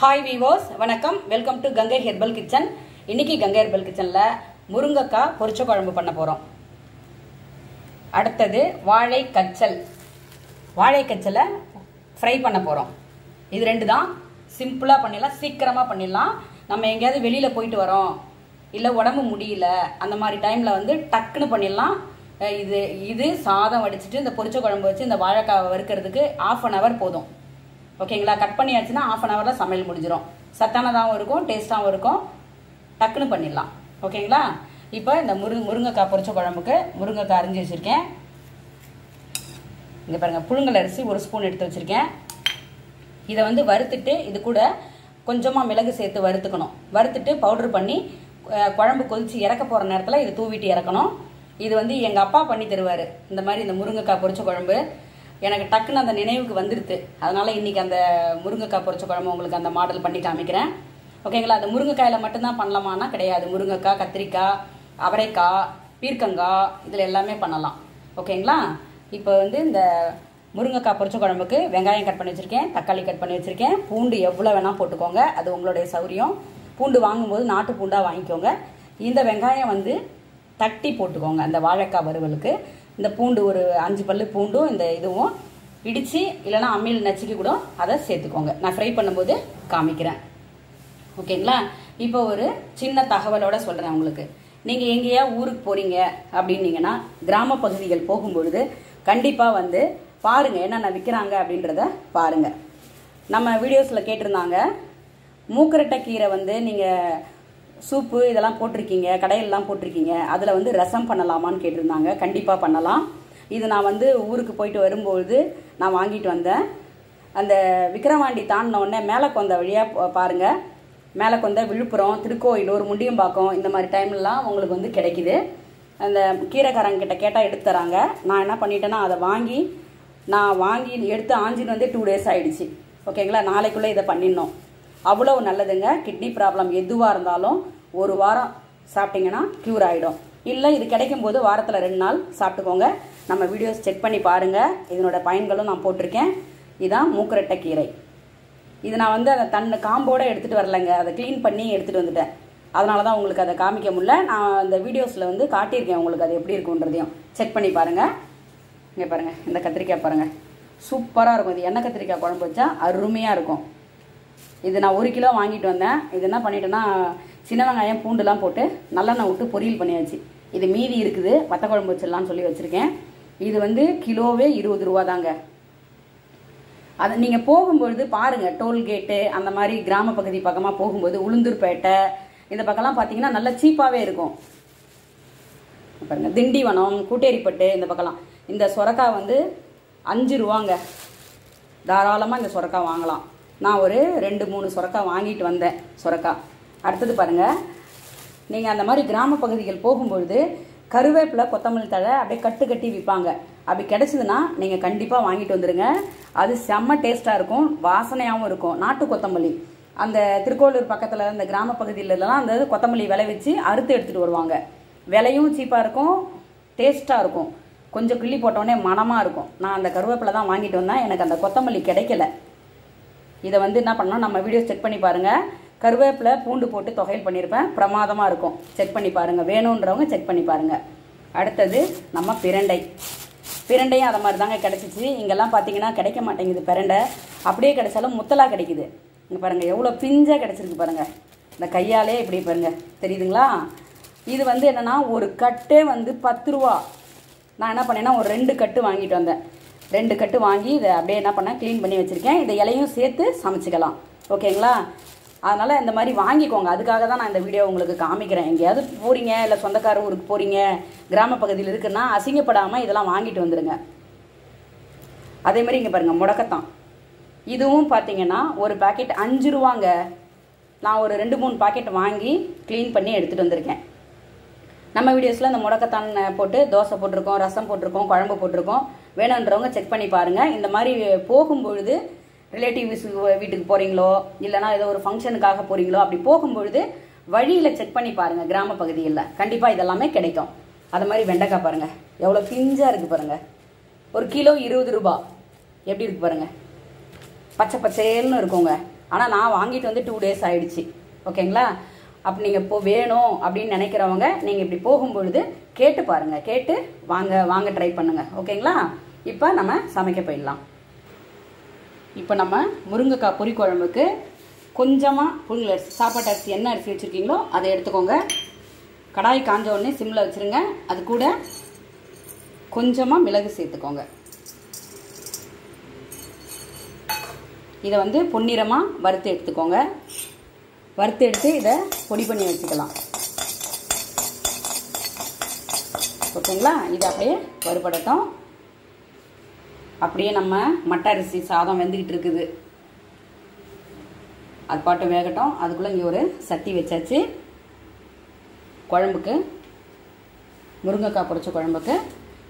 Hi viewers வணக்கம். Welcome to Gangai herbal kitchen இன்னைக்கு Gangai herbal கிச்சனில் முருங்கைக்காய் பொரிச்ச குழம்பு பண்ண போகிறோம் அடுத்தது வாழை கச்சல் வாழை கச்சலை ஃப்ரை பண்ண போகிறோம் இது ரெண்டு தான் சிம்பிளாக பண்ணிடலாம். சீக்கிரமாக பண்ணிடலாம். நம்ம எங்கேயாவது வெளியில் போயிட்டு வரோம். இல்லை உடம்பு முடியல. அந்த மாதிரி டைமில் வந்து டக்குன்னு பண்ணிடலாம். இது இது சாதம் வடிச்சிட்டு இந்த பொரிச்ச குழம்பு வச்சு இந்த வாழைக்காய் வறுக்கிறதுக்கு ஆஃப் அன் ஹவர் போதும். ஓகேங்களா? கட் பண்ணியாச்சுன்னா ஆஃப் அன் ஹவரில் சமையல் முடிஞ்சிடும் சத்தானதாகவும் இருக்கும் டேஸ்ட்டாகவும் இருக்கும். டக்குன்னு பண்ணிடலாம். ஓகேங்களா? இப்போ இந்த முரு முருங்கைக்காய் பொரிச்ச குழம்புக்கு முருங்கைக்காய் அரிஞ்சு வச்சுருக்கேன். இங்கே பாருங்கள் புழுங்கல் அரிசி ஒரு ஸ்பூன் எடுத்து வச்சுருக்கேன். இதை வந்து வறுத்துட்டு இது கூட கொஞ்சமாக மிளகு சேர்த்து வறுத்துக்கணும். வறுத்துட்டு பவுடர் பண்ணி குழம்பு கொதிச்சு இறக்க போகிற நேரத்தில் இது தூவிட்டு இறக்கணும். இது வந்து எங்கள் அப்பா பண்ணி தருவார். இந்த மாதிரி இந்த முருங்கைக்காய் பொரிச்ச குழம்பு. எனக்கு டக்குன்னு அந்த நினைவுக்கு வந்துடுது அதனால் இன்றைக்கி அந்த முருங்கைக்காய் பொரிச்ச குழம்பு உங்களுக்கு அந்த மாடல் பண்ணி காமிக்கிறேன். ஓகேங்களா? அந்த முருங்கைக்காயில் மட்டும்தான் பண்ணலாமான்னா கிடையாது. முருங்கைக்காய் கத்திரிக்காய் அவரைக்காய் பீர்க்கங்காய் இதில் எல்லாமே பண்ணலாம். ஓகேங்களா? இப்போ வந்து இந்த முருங்கைக்காய் பொரிச்ச குழம்புக்கு வெங்காயம் கட் பண்ணி வச்சுருக்கேன் தக்காளி கட் பண்ணி வச்சுருக்கேன். பூண்டு எவ்வளோ வேணால் போட்டுக்கோங்க. அது உங்களுடைய சௌரியம். பூண்டு வாங்கும்போது நாட்டு பூண்டாக வாங்கிக்கோங்க. இந்த வெங்காயம் வந்து தட்டி போட்டுக்கோங்க அந்த வாழைக்காய் வறுவலுக்கு. இந்த பூண்டு ஒரு அஞ்சு பல்லு பூண்டும் இந்த இதுவும் இடித்து இல்லைன்னா அம்மியில் நச்சுக்கி கூட அதை சேர்த்துக்கோங்க. நான் ஃப்ரை பண்ணும்போது காமிக்கிறேன். ஓகேங்களா? இப்போ ஒரு சின்ன தகவலோட சொல்கிறேன் உங்களுக்கு. நீங்கள் எங்கேயா ஊருக்கு போகிறீங்க அப்படின்னீங்கன்னா கிராம பகுதிகள் போகும்பொழுது கண்டிப்பாக வந்து பாருங்கள் என்னென்ன விற்கிறாங்க அப்படின்றத பாருங்கள் நம்ம வீடியோஸில் கேட்டிருந்தாங்க. மூக்கரட்டை கீரை வந்து நீங்கள் சூப்பு இதெல்லாம் போட்டிருக்கீங்க கடையிலலாம் போட்டிருக்கீங்க அதில் வந்து ரசம் பண்ணலாமான்னு கேட்டிருந்தாங்க. கண்டிப்பாக பண்ணலாம். இது நான் வந்து ஊருக்கு போயிட்டு வரும்பொழுது நான் வாங்கிட்டு வந்தேன். அந்த விக்கிரவாண்டி தாண்டினோடனே மேலே கொந்த வழியாக பாருங்கள் மேலே கொந்த விழுப்புரம் திருக்கோயிலூர் முண்டியம்பாக்கம் இந்த மாதிரி டைம்லலாம் உங்களுக்கு வந்து கிடைக்குது. அந்த கீரைக்காரங்கிட்ட கேட்டால் எடுத்து தராங்க. நான் என்ன பண்ணிட்டேன்னா அதை வாங்கி நான் வாங்கி எடுத்து ஆஞ்சின்னு வந்து டூ டேஸ் ஆகிடுச்சு ஓகேங்களா நாளைக்குள்ளே இதை பண்ணிடணும். அவ்வளவு நல்லதுங்க. கிட்னி ப்ராப்ளம் எதுவாக இருந்தாலும் ஒரு வாரம் சாப்பிட்டீங்கன்னா க்யூர் ஆகிடும் இல்லை இது கிடைக்கும் போது வாரத்தில் ரெண்டு நாள் சாப்பிட்டுக்கோங்க. நம்ம வீடியோஸ் செக் பண்ணி பாருங்கள் இதனோட பயன்களும் நான் போட்டிருக்கேன். இதுதான் மூக்கரட்டை கீரை. இது நான் வந்து அந்த தன்னை காம்போடு எடுத்துகிட்டு வரலைங்க. அதை க்ளீன் பண்ணி எடுத்துகிட்டு வந்துட்டேன். அதனால தான் உங்களுக்கு அதை காமிக்க முடியல. நான் அந்த வீடியோஸில் வந்து காட்டியிருக்கேன் உங்களுக்கு அது எப்படி இருக்குன்றதையும். செக் பண்ணி பாருங்கள் இங்கே பாருங்கள் இந்த கத்திரிக்காய் பாருங்கள் சூப்பராக இருக்கும். இது எண்ணெய் கத்திரிக்காய் குழம்பு வச்சா? அருமையாக இருக்கும். இது நான் ஒரு கிலோ வாங்கிட்டு வந்தேன். இது என்ன பண்ணிட்டேன்னா சின்ன வெங்காயம் பூண்டுலாம் போட்டு நல்லெண்ணெய் விட்டு பொரியல் பண்ணியாச்சு. இது மீதி இருக்குது. வத்த குழம்பு வச்சிடலாம்னு சொல்லி வச்சுருக்கேன். இது வந்து கிலோவே இருபது ரூபா தாங்க. அதை நீங்கள் போகும்பொழுது பாருங்கள் டோல்கேட்டு அந்த மாதிரி கிராம பகுதி பக்கமாக போகும்போது உளுந்தூர்பேட்டை இந்த பக்கம்லாம் பார்த்தீங்கன்னா நல்லா சீப்பாகவே இருக்கும். பாருங்கள் திண்டிவனம் கூட்டேரிப்பட்டு இந்த பக்கம்லாம். இந்த சொரக்காய் வந்து அஞ்சு ரூபாங்க. தாராளமாக இந்த சொரக்காய் வாங்கலாம். நான் ஒரு ரெண்டு மூணு சுரக்கா வாங்கிட்டு வந்தேன் சுரக்கா. அடுத்தது பாருங்கள் நீங்கள் அந்த மாதிரி கிராம பகுதிகள் போகும்பொழுது கருவேப்பிலை கொத்தமல்லி தழை அப்படியே கட்டு கட்டி விற்பாங்க. அப்படி கிடைச்சதுன்னா நீங்கள் கண்டிப்பாக வாங்கிட்டு வந்துடுங்க அது செம்ம டேஸ்ட்டாக இருக்கும் வாசனையாகவும் இருக்கும். நாட்டு கொத்தமல்லி. அந்த திருக்கோளூர் பக்கத்தில் அந்த கிராம பகுதியிலலாம் அந்த கொத்தமல்லி விளைவிச்சு அறுத்து எடுத்துகிட்டு வருவாங்க. விலையும் சீப்பாக இருக்கும் டேஸ்ட்டாக இருக்கும். கொஞ்சம் கிள்ளி போட்டோடனே மணமாக இருக்கும். நான் அந்த கருவேப்பிலை தான் வாங்கிட்டு வந்தேன். எனக்கு அந்த கொத்தமல்லி கிடைக்கல. இதை வந்து என்ன பண்ணோம் நம்ம வீடியோ செக் பண்ணி பாருங்கள் கருவேப்பிலை பூண்டு போட்டு தொகையில் பண்ணியிருப்பேன். பிரமாதமாக இருக்கும். செக் பண்ணி பாருங்கள் வேணுன்றவங்க செக் பண்ணி பாருங்கள் அடுத்தது நம்ம பிரண்டை. பிரண்டையும் அதை மாதிரி தாங்க கிடச்சிச்சு. இங்கெல்லாம் பார்த்தீங்கன்னா கிடைக்க மாட்டேங்குது பிரண்டை. அப்படியே கிடைச்சாலும் முத்தலாக கிடைக்குது. இங்கே பாருங்கள் எவ்வளோ பிஞ்சாக கிடச்சிருக்கு பாருங்கள் இந்த கையாலே இப்படி பாருங்கள் தெரியுதுங்களா? இது வந்து என்னென்னா ஒரு கட்டே வந்து பத்து ரூபா. நான் என்ன பண்ணேன்னா ஒரு ரெண்டு கட்டு வாங்கிட்டு வந்தேன். ரெண்டு கட்டு வாங்கி இதை அப்படியே என்ன பண்ணேன் க்ளீன் பண்ணி வச்சுருக்கேன். இதை இலையும் சேர்த்து சமைச்சிக்கலாம். ஓகேங்களா? அதனால் இந்த மாதிரி வாங்கிக்கோங்க. அதுக்காக தான் நான் இந்த வீடியோ உங்களுக்கு காமிக்கிறேன். எங்கேயாவது போகிறீங்க இல்லை சொந்தக்கார ஊருக்கு போகிறீங்க கிராம பகுதியில் இருக்குன்னா அசிங்கப்படாமல் இதெல்லாம் வாங்கிட்டு வந்துடுங்க அதே மாதிரி இங்கே பாருங்கள் முடக்கத்தான். இதுவும் பார்த்தீங்கன்னா ஒரு பாக்கெட் அஞ்சு ரூபாங்க. நான் ஒரு ரெண்டு மூணு பாக்கெட் வாங்கி க்ளீன் பண்ணி எடுத்துகிட்டு வந்திருக்கேன். நம்ம வீடியோஸில் இந்த முடக்கத்தான் போட்டு தோசை போட்டிருக்கோம் ரசம் போட்டிருக்கோம் குழம்பு போட்டிருக்கோம். வேணுன்றவங்க செக் பண்ணி பாருங்கள் இந்த மாதிரி போகும்பொழுது ரிலேட்டிவ்ஸ் வீட்டுக்கு போகிறீங்களோ இல்லைனா ஏதோ ஒரு ஃபங்க்ஷனுக்காக போகிறீங்களோ அப்படி போகும்பொழுது வழியில் செக் பண்ணி பாருங்கள் கிராம பகுதிகளில். கண்டிப்பாக இதெல்லாமே கிடைக்கும். அது மாதிரி வெண்டைக்காய் பாருங்கள் எவ்வளோ பிஞ்சாக இருக்குது பாருங்கள் ஒரு கிலோ இருபது ரூபா. எப்படி இருக்கு பாருங்கள் பச்சை பச்சேல்னு இருக்குங்க. ஆனால் நான் வாங்கிட்டு வந்து டூ டேஸ் ஆயிடுச்சு. ஓகேங்களா? அப்போ நீங்கள் இப்போ வேணும் அப்படின்னு நினைக்கிறவங்க நீங்கள் இப்படி போகும்பொழுது கேட்டு பாருங்கள் கேட்டு வாங்க வாங்க ட்ரை பண்ணுங்கள் ஓகேங்களா? இப்போ நம்ம சமைக்க போயிடலாம். இப்போ நம்ம முருங்கைக்காய் பொரி குழம்புக்கு கொஞ்சமாக புழுங்கல் அரிசி சாப்பாட்டு அரிசி என்ன அரிசி வச்சுருக்கீங்களோ அதை எடுத்துக்கோங்க. கடாய் காஞ்ச உடனே சிம்மில் வச்சுருங்க. அது கூட கொஞ்சமாக மிளகு சேர்த்துக்கோங்க. இதை வந்து பொன்னிறமாக வறுத்து எடுத்துக்கோங்க. வறுத்து எடுத்து இதை பொடி பண்ணி வச்சுக்கலாம். ஓகேங்களா? இது அப்படியே வறுபடட்டும். அப்படியே நம்ம மட்டை அரிசி சாதம் வெந்துக்கிட்டு இருக்குது. அது பாட்டு வேகட்டும். அதுக்குள்ளே இங்கே ஒரு சட்டி வச்சாச்சு. குழம்புக்கு முருங்கைக்காய் பொரிச்ச குழம்புக்கு.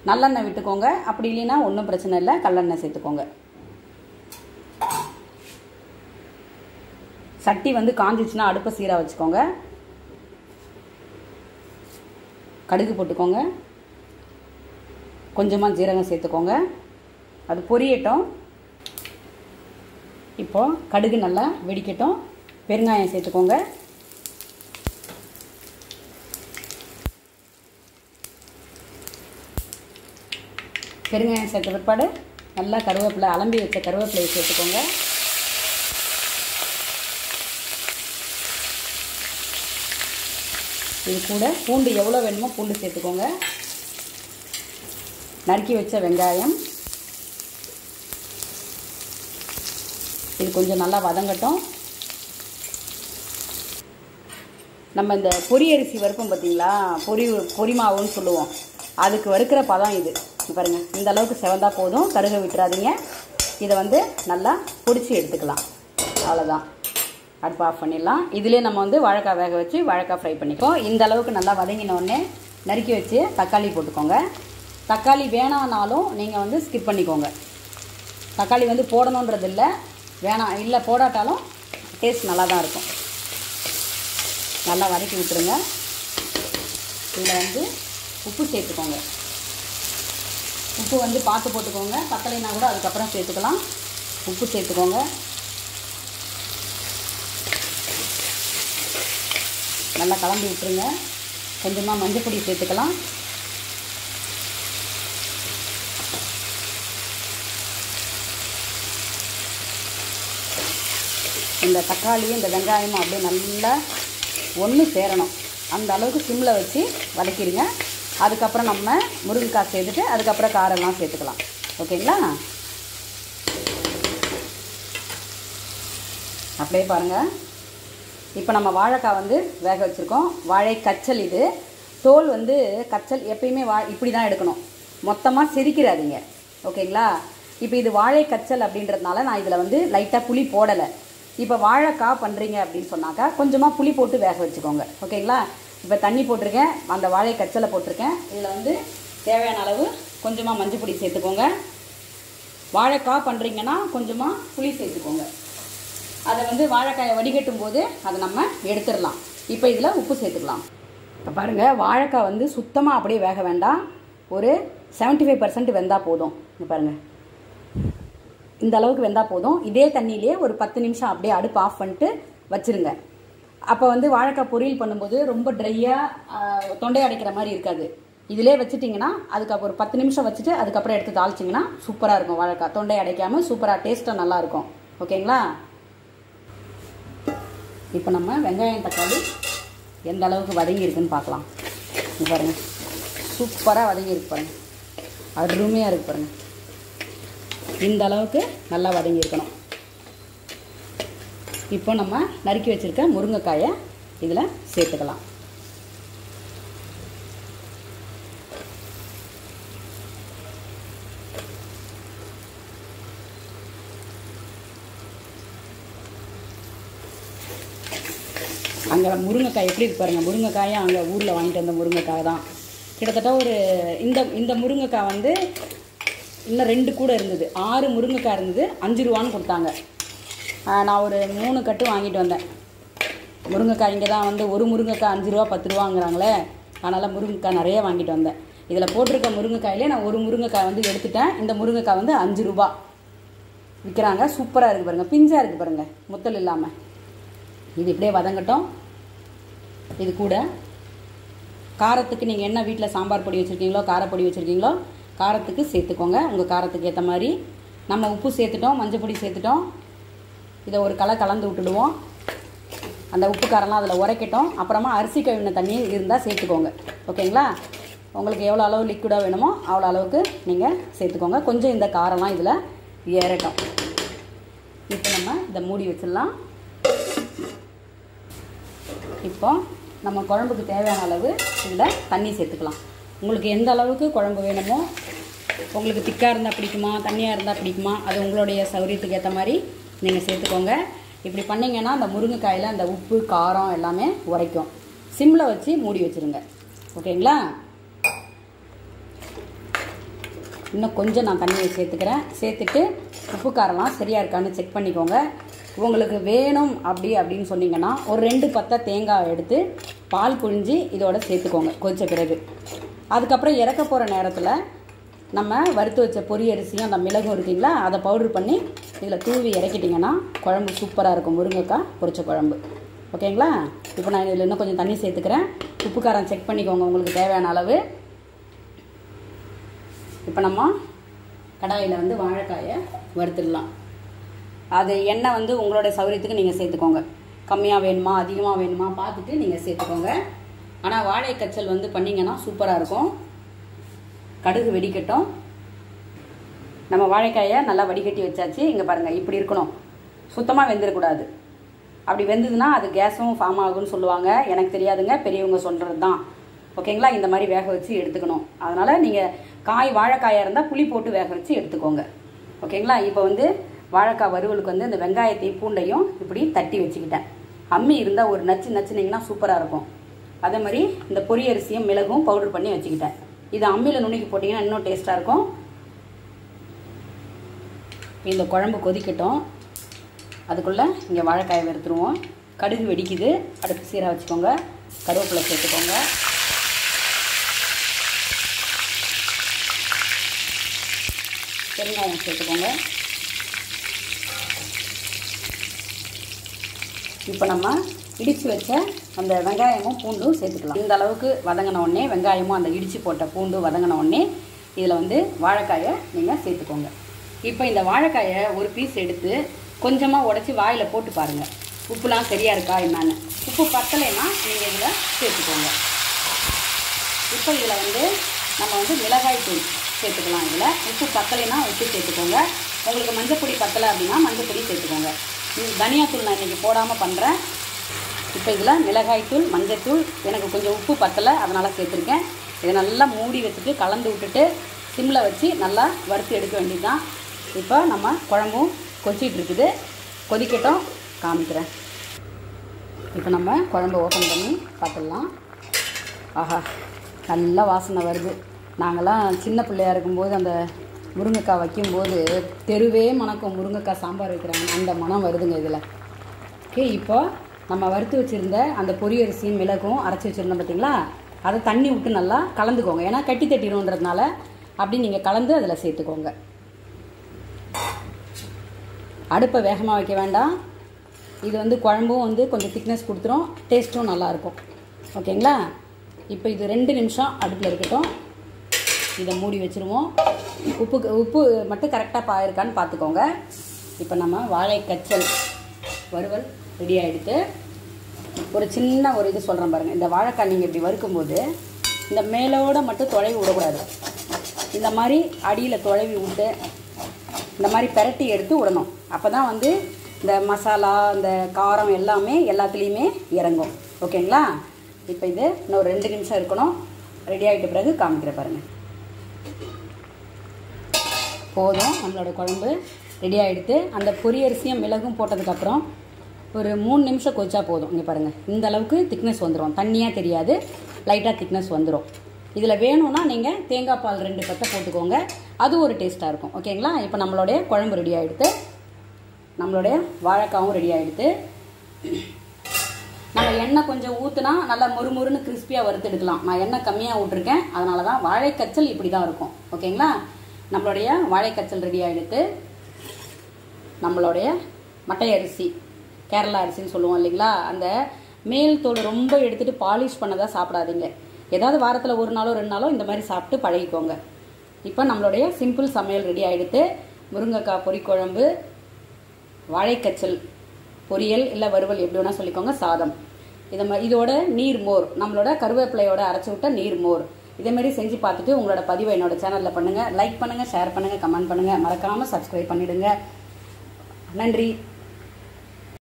நல்லெண்ணெய் விட்டுக்கோங்க. அப்படி இல்லைன்னா ஒன்றும் பிரச்சனை இல்லை. கல்லெண்ணெய் சேர்த்துக்கோங்க. சட்டி வந்து காஞ்சிச்சுன்னா அடுப்பை சீராக வச்சுக்கோங்க. கடுகு போட்டுக்கோங்க. கொஞ்சமாக ஜீரகம் சேர்த்துக்கோங்க. அது பொரியட்டும். இப்போது கடுகு நல்லா வெடிக்கட்டும். பெருங்காயம் சேர்த்துக்கோங்க. பெருங்காயம் சேர்த்த பிற்பாடு நல்லா கருவேப்பிலை அலம்பி வச்ச கருவேப்பிலையை சேர்த்துக்கோங்க. இது கூட பூண்டு எவ்வளோ வேணுமோ பூண்டு சேர்த்துக்கோங்க. நறுக்கி வச்ச வெங்காயம். கொஞ்சம் நல்லா வதங்கட்டும். நம்ம இந்த பொரி அரிசி வறுப்போம் பார்த்தீங்களா பொரி பொரி மாவுன்னு சொல்லுவோம். அதுக்கு வறுக்கிற பதம் இது. பாருங்கள் இந்த அளவுக்கு செவந்தா போதும். கருக விட்டுறாதீங்க. இதை வந்து நல்லா பொடிச்சு எடுத்துக்கலாம். அவ்வளோதான் அடுப்பு ஆஃப் பண்ணிடலாம். இதிலே நம்ம வந்து வாழைக்காய் வேக வச்சு வாழைக்காய் ஃப்ரை பண்ணிப்போம். இந்த அளவுக்கு நல்லா வதங்கினோடனே நறுக்கி வச்சு தக்காளி போட்டுக்கோங்க. தக்காளி வேணானாலும் நீங்கள் வந்து ஸ்கிப் பண்ணிக்கோங்க. தக்காளி வந்து போடணுன்றது இல்லை வேணாம். இல்லை போடாட்டாலும் டேஸ்ட் நல்லா தான் இருக்கும். நல்லா வதக்கி விட்டுருங்க. இதில் வந்து உப்பு சேர்த்துக்கோங்க. உப்பு வந்து பார்த்து போட்டுக்கோங்க. பத்தலைனா கூட அதுக்கப்புறம் சேர்த்துக்கலாம். உப்பு சேர்த்துக்கோங்க. நல்லா கலந்து விட்டுருங்க. கொஞ்சமாக மஞ்சள் பொடி சேர்த்துக்கலாம். இந்த தக்காளியும் இந்த வெங்காயமும் அப்படியே நல்லா ஒன்று சேரணும். அந்த அளவுக்கு சிம்மில் வச்சு வதக்கிடுங்க. அதுக்கப்புறம் நம்ம முருங்கைக்காய் சேர்த்துட்டு அதுக்கப்புறம் காரெல்லாம் சேர்த்துக்கலாம். ஓகேங்களா? அப்படியே பாருங்கள் இப்போ நம்ம வாழைக்காய் வந்து வேக வச்சுருக்கோம். வாழை கச்சல் இது. தோல் வந்து கச்சல் எப்பயுமே வா இப்படி தான் எடுக்கணும். மொத்தமாக சிரிக்கிறாதீங்க ஓகேங்களா? இப்போ இது வாழை கச்சல் அப்படின்றதுனால நான் இதில் வந்து லைட்டாக புளி போடலை. இப்போ வாழைக்காய் பண்ணுறீங்க அப்படின்னு சொன்னாக்கா கொஞ்சமாக புளி போட்டு வேக வச்சுக்கோங்க. ஓகேங்களா? இப்போ தண்ணி போட்டிருக்கேன். அந்த வாழை கச்சலை போட்டிருக்கேன். இதில் வந்து தேவையான அளவு கொஞ்சமாக மஞ்சள் பொடி சேர்த்துக்கோங்க. வாழைக்காய் பண்ணுறீங்கன்னா கொஞ்சமாக புளி சேர்த்துக்கோங்க. அதை வந்து வாழைக்காயை வடிகட்டும் போது அதை நம்ம எடுத்துடலாம். இப்போ இதில் உப்பு சேர்த்துக்கலாம். இப்போ பாருங்கள் வாழைக்காய் வந்து சுத்தமாக அப்படியே வேக வேண்டாம். ஒரு 75% ஃபைவ் பர்சன்ட் வெந்தால் போதும். இங்கே பாருங்கள் இந்த அளவுக்கு வெந்தால் போதும். இதே தண்ணியிலே ஒரு பத்து நிமிஷம் அப்படியே அடுப்பு ஆஃப் பண்ணிட்டு வச்சிருங்க. அப்போ வந்து வாழைக்காய் பொரியல் பண்ணும்போது ரொம்ப ட்ரையாக தொண்டை அடைக்கிற மாதிரி இருக்காது. இதிலே வச்சுட்டிங்கன்னா அதுக்கப்புறம் ஒரு பத்து நிமிஷம் வச்சுட்டு அதுக்கப்புறம் எடுத்து தாளிச்சிங்கன்னா சூப்பராக இருக்கும் வாழைக்காய். தொண்டை அடைக்காமல் சூப்பராக டேஸ்ட்டாக நல்லாயிருக்கும் ஓகேங்களா? இப்போ நம்ம வெங்காயம் தக்காளி எந்த அளவுக்கு வதங்கி இருக்குன்னு பார்க்கலாம். பாருங்கள் சூப்பராக வதங்கி இருக்கு அருமையாக இருக்குது பாருங்கள் இந்த அளவுக்கு நல்லா வதங்கி இருக்கணும் இப்போ நம்ம நறுக்கி வச்சிருக்க முருங்கைக்காயை இதில் சேர்த்துக்கலாம். அங்கே முருங்கைக்காய் எப்படி இருக்கு பாருங்கள் முருங்கைக்காயை அங்கே ஊரில் வாங்கிட்டு வந்த முருங்கைக்காய் தான். கிட்டத்தட்ட ஒரு இந்த இந்த முருங்கைக்காய் வந்து இன்னும் ரெண்டு கூட இருந்தது. ஆறு முருங்கைக்காய் இருந்தது அஞ்சு ரூபான்னு கொடுத்தாங்க. நான் ஒரு மூணு கட்டு வாங்கிட்டு வந்தேன். முருங்கைக்காய் இங்கே தான் வந்து ஒரு முருங்கைக்காய் அஞ்சு ரூபா பத்து ரூபாங்கிறாங்களே அதனால் முருங்கைக்காய் நிறைய வாங்கிட்டு வந்தேன். இதில் போட்டிருக்க முருங்கைக்காயிலே நான் ஒரு முருங்கைக்காய் வந்து எடுத்துட்டேன். இந்த முருங்கைக்காய் வந்து அஞ்சு ரூபா. விற்கிறாங்க சூப்பராக இருக்குது பாருங்கள் பிஞ்சாக இருக்குது பாருங்கள் முத்தல் இல்லாமல் இது இப்படியே வதங்கட்டும். இது கூட. காரத்துக்கு நீங்கள் என்ன வீட்டில் சாம்பார் பொடி வச்சுருக்கீங்களோ காரப்பொடி வச்சுருக்கீங்களோ காரத்துக்கு சேர்த்துக்கோங்க. உங்கள் காரத்துக்கு ஏற்ற மாதிரி நம்ம உப்பு சேர்த்துட்டோம் மஞ்சள் பொடி சேர்த்துட்டோம். இதை ஒரு கலை கலந்து விட்டுடுவோம். அந்த உப்பு காரம்லாம் அதில் உரைக்கட்டும். அப்புறமா அரிசி கழுவின தண்ணி இருந்தால் சேர்த்துக்கோங்க. ஓகேங்களா? உங்களுக்கு எவ்வளோ அளவு லிக்விடாக வேணுமோ அவ்வளோ அளவுக்கு நீங்கள் சேர்த்துக்கோங்க. கொஞ்சம் இந்த காரம்லாம் இதில் ஏறட்டும். இப்போ நம்ம இதை மூடி வச்சிடலாம். இப்போ நம்ம குழம்புக்கு தேவையான அளவு இதில் தண்ணி சேர்த்துக்கலாம். உங்களுக்கு எந்த அளவுக்கு குழம்பு வேணுமோ உங்களுக்கு திக்காக இருந்தால் பிடிக்குமா தண்ணியாக இருந்தால் பிடிக்குமா அது உங்களுடைய சௌரியத்துக்கு ஏற்ற மாதிரி நீங்கள் சேர்த்துக்கோங்க. இப்படி பண்ணிங்கன்னா அந்த முருங்கைக்காயில் அந்த உப்பு காரம் எல்லாமே உரைக்கும். சிம்மில் வச்சு மூடி வச்சுருங்க. ஓகேங்களா? இன்னும் கொஞ்சம் நான் தண்ணியை சேர்த்துக்கிறேன். சேர்த்துட்டு உப்பு காரம்லாம் சரியாக இருக்கான்னு செக் பண்ணிக்கோங்க. உங்களுக்கு வேணும் அப்படி அப்படின்னு சொன்னீங்கன்னா ஒரு ரெண்டு பத்தை தேங்காய் எடுத்து பால் புழிஞ்சு இதோட சேர்த்துக்கோங்க. கொஞ்சம் பிறகு. அதுக்கப்புறம் இறக்க போகிற நேரத்தில் நம்ம வறுத்து வச்ச பொரி அரிசியும் அந்த மிளகும் இருக்குங்களா அதை பவுட்ரு பண்ணி இதில் தூவி இறக்கிட்டிங்கன்னா குழம்பு சூப்பராக இருக்கும். முருங்கைக்காய் பொரிச்ச குழம்பு. ஓகேங்களா? இப்போ நான் இதில் இன்னும் கொஞ்சம் தண்ணி சேர்த்துக்கிறேன். உப்பு காரம் செக் பண்ணிக்கோங்க உங்களுக்கு தேவையான அளவு. இப்போ நம்ம கடாயில் வந்து வாழைக்காயை வறுத்துடலாம். அது எண்ணெய் வந்து உங்களோட சௌரியத்துக்கு நீங்கள் சேர்த்துக்கோங்க. கம்மியாக வேணுமா அதிகமாக வேணுமா பார்த்துட்டு நீங்கள் சேர்த்துக்கோங்க. ஆனால் வாழை கச்சல் வந்து பண்ணிங்கன்னா சூப்பராக இருக்கும். கடுகு வெடிக்கட்டும். நம்ம வாழைக்காயை நல்லா வடிகட்டி வச்சாச்சு. இங்கே பாருங்கள் இப்படி இருக்கணும். சுத்தமாக வெந்துடக்கூடாது அப்படி வெந்ததுன்னா அது கேஸும் ஃபார்ம் ஆகும்னு சொல்லுவாங்க. எனக்கு தெரியாதுங்க பெரியவங்க சொல்கிறது தான் ஓகேங்களா? இந்த மாதிரி வேக வச்சு எடுத்துக்கணும். அதனால் நீங்கள் காய் வாழைக்காயாக இருந்தால் புளி போட்டு வேக வச்சு எடுத்துக்கோங்க. ஓகேங்களா? இப்போ வந்து வாழைக்காய் வறுவலுக்கு வந்து இந்த வெங்காயத்தையும் பூண்டையும் இப்படி தட்டி வச்சுக்கிட்டேன். அம்மி இருந்தால் ஒரு நச்சு நச்சுனீங்கன்னா சூப்பராக இருக்கும். அதே மாதிரி இந்த பொரியரிசியும் மிளகும் பவுடர் பண்ணி வச்சுக்கிட்டேன். இது அம்மியில் நுணுக்கி போட்டிங்கன்னா இன்னும் டேஸ்ட்டாக இருக்கும். இந்த குழம்பு கொதிக்கட்டும். அதுக்குள்ளே இங்கே வாழைக்காயை வறுத்துருவோம். கடுகு வெடிக்குது. அடுப்பு சீராக வச்சுக்கோங்க. கருவேப்பிலை சேர்த்துக்கோங்க. பெருங்காயம் சேர்த்துக்கோங்க. இப்போ நம்ம இடித்து வச்ச அந்த வெங்காயமும் பூண்டும் சேர்த்துக்கலாம். இந்த அளவுக்கு வதங்கின உடனே வெங்காயமும் அந்த இடித்து போட்ட பூண்டும் வதங்கின உடனே இதில் வந்து வாழைக்காயை நீங்கள் சேர்த்துக்கோங்க. இப்போ இந்த வாழைக்காயை ஒரு பீஸ் எடுத்து கொஞ்சமாக உடச்சி வாயில் போட்டு பாருங்கள் உப்புலாம் சரியாக இருக்கா என்னன்னு. உப்பு பத்தலைன்னா நீங்கள் இதில் சேர்த்துக்கோங்க. இப்போ இதில் வந்து நம்ம வந்து மிளகாய் தூள் சேர்த்துக்கலாம் இதில். உப்பு பத்தலைன்னா உப்பு சேர்த்துக்கோங்க. உங்களுக்கு மஞ்சப்பொடி பத்தலை அப்படின்னா மஞ்சப்பொடி சேர்த்துக்கோங்க. தனியாத்தூள் நான் இன்றைக்கி போடாமல் பண்ணுறேன் இப்போ இதில் மிளகாய்த்தூள் மஞ்சத்தூள் எனக்கு கொஞ்சம் உப்பு பத்தலை அதனால் சேர்த்துருக்கேன். இதை நல்லா மூடி வச்சுட்டு கலந்து விட்டுட்டு சிம்மில் வச்சு நல்லா வறுத்து எடுக்க வேண்டியது தான் இப்போ நம்ம குழம்பும் கொச்சிட்டு இருக்குது. கொதிக்கட்டும் காமிக்கிறேன். இப்போ நம்ம குழம்பு ஓப்பன் பண்ணி பார்த்துடலாம். ஆஹா நல்ல வாசனை வருது. நாங்கள்லாம் சின்ன பிள்ளையா இருக்கும்போது அந்த முருங்கைக்காய் வைக்கும்போது தெருவே மணக்கும் முருங்கைக்காய் சாம்பார் வைக்கிறாங்க. அந்த மனம் வருதுங்க இதில். ஓகே இப்போ நம்ம வறுத்து வச்சுருந்த அந்த பொரியரிசியும் மிளகும் அரைச்சி வச்சுருந்தோம் பார்த்தீங்களா அதை தண்ணி விட்டு நல்லா கலந்துக்கோங்க. ஏன்னா கட்டி தட்டிடும்ன்றதுனால அப்படி நீங்கள் கலந்து அதில் சேர்த்துக்கோங்க. அடுப்பை வேகமாக வைக்க வேண்டாம். இது வந்து குழம்பும் வந்து கொஞ்சம் திக்னஸ் கொடுத்துரும். டேஸ்ட்டும் நல்லாயிருக்கும் ஓகேங்களா? இப்போ இது ரெண்டு நிமிஷம் அடுப்பில் இருக்கட்டும். இதை மூடி வச்சுருவோம். உப்பு உப்பு மட்டும் கரெக்டாக பாயிருக்கான்னு பார்த்துக்கோங்க இப்போ நம்ம வாழை கச்சல் வறுவல் ரெடி ஆகிடுது ஒரு சின்ன ஒரு இது சொல்கிறேன் பாருங்கள் இந்த வாழைக்காய் நீங்கள் இப்படி வறுக்கும்போது இந்த மேலோட மட்டும் தொலைவி விடக்கூடாது. இந்த மாதிரி அடியில் தொலைவி விட்டு இந்த மாதிரி பெரட்டி எடுத்து விடணும். அப்போ தான் வந்து இந்த மசாலா இந்த காரம் எல்லாமே எல்லாத்துலேயுமே இறங்கும். ஓகேங்களா? இப்போ இது இன்னும் ஒரு ரெண்டு நிமிஷம் இருக்கணும். ரெடி ஆகிட்ட பிறகு காமிக்கிற பாருங்கள் போதும். நம்மளோட குழம்பு ரெடி ஆகிடுது அந்த பொரியரிசியும் மிளகும் போட்டதுக்கப்புறம் ஒரு மூணு நிமிஷம் கொதிச்சா போதும். இங்கே பாருங்கள் இந்த அளவுக்கு திக்னஸ் வந்துடும் தண்ணியாக தெரியாது. லைட்டாக திக்னஸ் வந்துடும் இதில் வேணும்னா நீங்கள் தேங்காய் பால் ரெண்டு பத்தை போட்டுக்கோங்க. அது ஒரு டேஸ்ட்டாக இருக்கும். ஓகேங்களா இப்போ நம்மளுடைய குழம்பு ரெடி ஆகிடுது நம்மளுடைய வாழைக்காவும் ரெடி ஆகிடுது நம்ம எண்ணெய் கொஞ்சம் ஊற்றுனா நல்லா மொறுமொறுன்னு கிறிஸ்பியாக வறுத்து எடுக்கலாம். நான் எண்ணெய் கம்மியாக விட்ருக்கேன் அதனால தான் வாழைக்கச்சல் இப்படி தான் இருக்கும் ஓகேங்களா நம்மளுடைய வாழைக்கச்சல் ரெடி ஆகிடுது நம்மளுடைய மட்டை அரிசி கேரளா அரிசின்னு சொல்லுவோம் இல்லைங்களா? அந்த மேல் தோல் ரொம்ப எடுத்துட்டு பாலிஷ் பண்ணதாக சாப்பிடாதீங்க. ஏதாவது வாரத்தில் ஒரு நாளோ ரெண்டு நாளோ இந்த மாதிரி சாப்பிட்டு பழகிக்கோங்க. இப்போ நம்மளுடைய சிம்பிள் சமையல் ரெடி ஆகிடுத்து முருங்கைக்காய் பொரிக்குழம்பு வாழைக்கச்சல் பொரியல் இல்லை வறுவல் எப்படி வேணால் சொல்லிக்கோங்க சாதம். இதை மாதிரி இதோட நீர் மோர். நம்மளோட கருவேப்பிலையோட அரைச்சி விட்ட நீர் மோர். இதேமாரி செஞ்சு பார்த்துட்டு உங்களோட பதிவை என்னோட சேனலில் பண்ணுங்கள் லைக் பண்ணுங்கள் ஷேர் பண்ணுங்கள் கமெண்ட் பண்ணுங்கள் மறக்காமல் சப்ஸ்கிரைப் பண்ணிவிடுங்க நன்றி.